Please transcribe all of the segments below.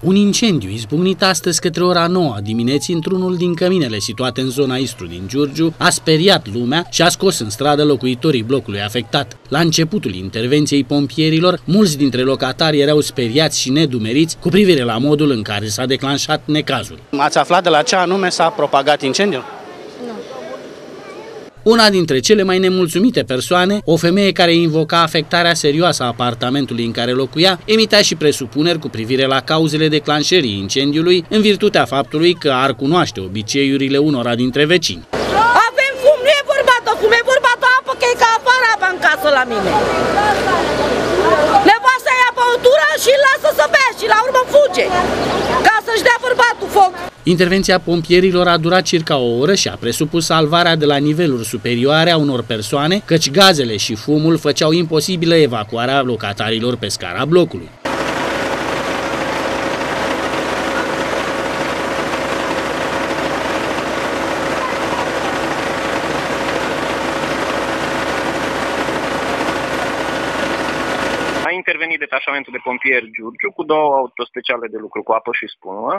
Un incendiu izbucnit astăzi către ora 9 dimineții într-unul din căminele situate în zona Istru din Giurgiu a speriat lumea și a scos în stradă locuitorii blocului afectat. La începutul intervenției pompierilor, mulți dintre locatari erau speriați și nedumeriți cu privire la modul în care s-a declanșat necazul. Ați aflat de la ce anume s-a propagat incendiul? Una dintre cele mai nemulțumite persoane, o femeie care invoca afectarea serioasă a apartamentului în care locuia, emita și presupuneri cu privire la cauzele declanșării incendiului, în virtutea faptului că ar cunoaște obiceiurile unora dintre vecini. Avem fum, nu e vorba de fum, e vorba de apă, că e ca afară apa în casă la mine. Nevasta ia băutura și lasă să bea și la urmă fuge, ca să-și dea bărbatul foc. Intervenția pompierilor a durat circa o oră și a presupus salvarea de la niveluri superioare a unor persoane, căci gazele și fumul făceau imposibilă evacuarea locatarilor pe scara blocului. A intervenit detașamentul de pompieri Giurgiu cu două autospeciale de lucru cu apă și spumă,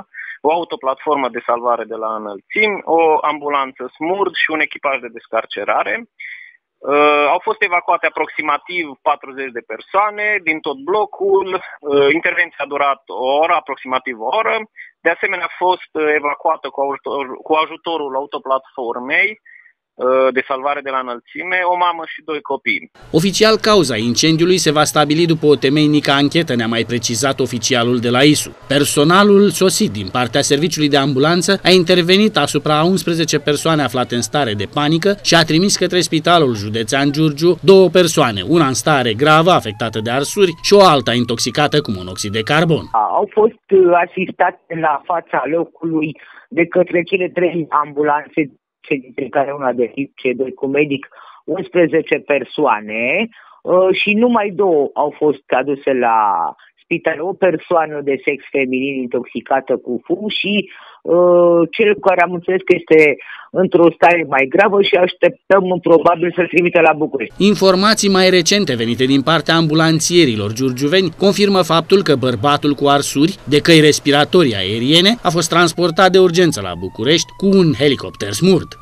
o autoplatformă de salvare de la înălțimi, o ambulanță smurd și un echipaj de descarcerare. Uh, au fost evacuate aproximativ 40 de persoane din tot blocul. Uh, intervenția a durat o oră, aproximativ o oră. De asemenea, a fost evacuată cu, ajutor, cu ajutorul autoplatformei Uh, de salvare de la înălțime, o mamă și doi copii. Oficial, cauza incendiului se va stabili după o temeinică anchetă, ne-a mai precizat oficialul de la ISU. Personalul sosit din partea serviciului de ambulanță a intervenit asupra 11 persoane aflate în stare de panică și a trimis către spitalul județean Giurgiu două persoane, una în stare gravă afectată de arsuri și o alta intoxicată cu monoxid de carbon. Au fost uh, asistate la fața locului de către cele trei ambulanțe cei dintre care una de tip, cei doi cu medic, 11 persoane uh, și numai două au fost aduse la spital, o persoană de sex feminin intoxicată cu fum și uh, cel care am înțeles că este într-o stare mai gravă și așteptăm probabil să-l trimite la București. Informații mai recente venite din partea ambulanțierilor giurgiuveni confirmă faptul că bărbatul cu arsuri de căi respiratorii aeriene a fost transportat de urgență la București cu un helicopter smurt.